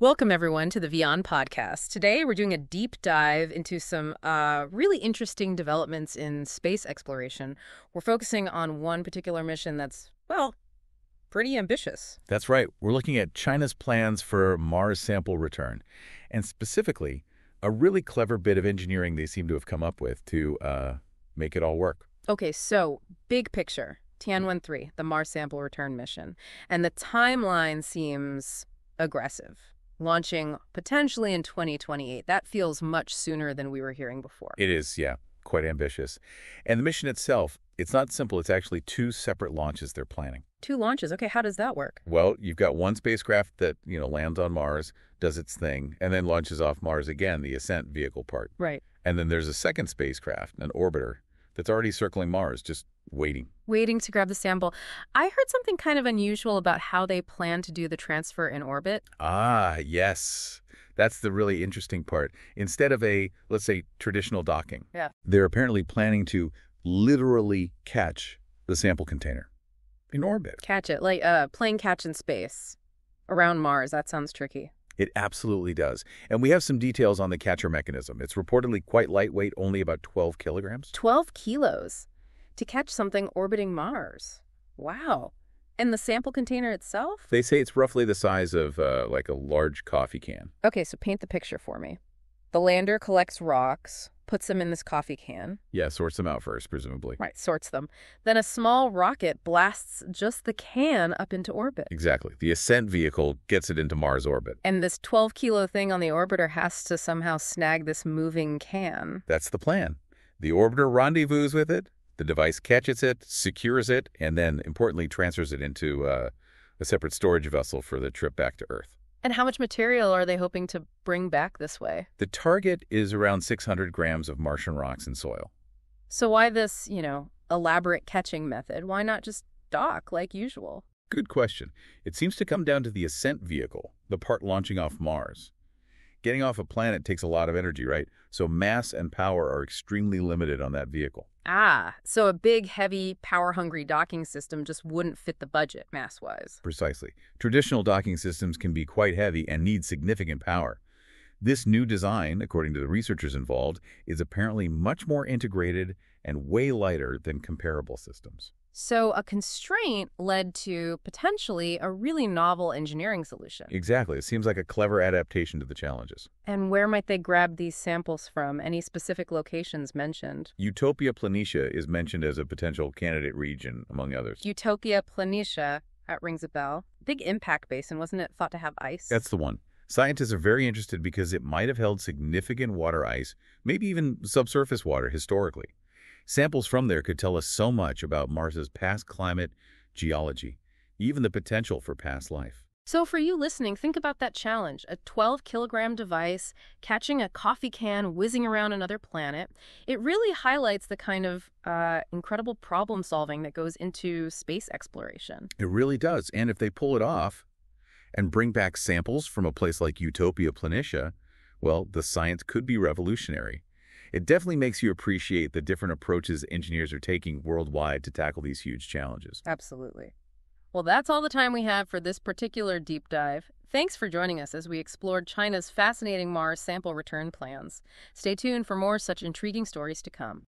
Welcome, everyone, to the WION podcast. Today, we're doing a deep dive into some uh, really interesting developments in space exploration. We're focusing on one particular mission that's, well, pretty ambitious. That's right. We're looking at China's plans for Mars sample return, and specifically, a really clever bit of engineering they seem to have come up with to uh, make it all work. Okay, so big picture Tianwen-3, the Mars sample return mission. And the timeline seems aggressive launching potentially in 2028. That feels much sooner than we were hearing before. It is, yeah, quite ambitious. And the mission itself, it's not simple. It's actually two separate launches they're planning. Two launches. Okay, how does that work? Well, you've got one spacecraft that, you know, lands on Mars, does its thing, and then launches off Mars again, the ascent vehicle part. Right. And then there's a second spacecraft, an orbiter, that's already circling Mars, just waiting. Waiting to grab the sample. I heard something kind of unusual about how they plan to do the transfer in orbit. Ah, yes. That's the really interesting part. Instead of a, let's say, traditional docking, Yeah. they're apparently planning to literally catch the sample container in orbit. Catch it, like uh, playing catch in space around Mars. That sounds tricky. It absolutely does. And we have some details on the catcher mechanism. It's reportedly quite lightweight, only about 12 kilograms. 12 kilos to catch something orbiting Mars. Wow. And the sample container itself? They say it's roughly the size of uh, like a large coffee can. Okay, so paint the picture for me. The lander collects rocks, puts them in this coffee can. Yeah, sorts them out first, presumably. Right, sorts them. Then a small rocket blasts just the can up into orbit. Exactly. The ascent vehicle gets it into Mars orbit. And this 12 kilo thing on the orbiter has to somehow snag this moving can. That's the plan. The orbiter rendezvous with it, the device catches it, secures it, and then, importantly, transfers it into uh, a separate storage vessel for the trip back to Earth. And how much material are they hoping to bring back this way? The target is around 600 grams of Martian rocks and soil. So why this, you know, elaborate catching method? Why not just dock like usual? Good question. It seems to come down to the ascent vehicle, the part launching off Mars. Getting off a planet takes a lot of energy, right? So mass and power are extremely limited on that vehicle. Ah, so a big, heavy, power-hungry docking system just wouldn't fit the budget mass-wise. Precisely. Traditional docking systems can be quite heavy and need significant power. This new design, according to the researchers involved, is apparently much more integrated and way lighter than comparable systems. So a constraint led to potentially a really novel engineering solution. Exactly. It seems like a clever adaptation to the challenges. And where might they grab these samples from? Any specific locations mentioned? Utopia Planitia is mentioned as a potential candidate region, among others. Utopia Planitia, that rings a bell. Big impact basin, wasn't it thought to have ice? That's the one. Scientists are very interested because it might have held significant water ice, maybe even subsurface water historically. Samples from there could tell us so much about Mars's past climate, geology, even the potential for past life. So for you listening, think about that challenge. A 12 kilogram device catching a coffee can whizzing around another planet. It really highlights the kind of uh, incredible problem solving that goes into space exploration. It really does. And if they pull it off and bring back samples from a place like Utopia Planitia, well, the science could be revolutionary. It definitely makes you appreciate the different approaches engineers are taking worldwide to tackle these huge challenges. Absolutely. Well, that's all the time we have for this particular deep dive. Thanks for joining us as we explored China's fascinating Mars sample return plans. Stay tuned for more such intriguing stories to come.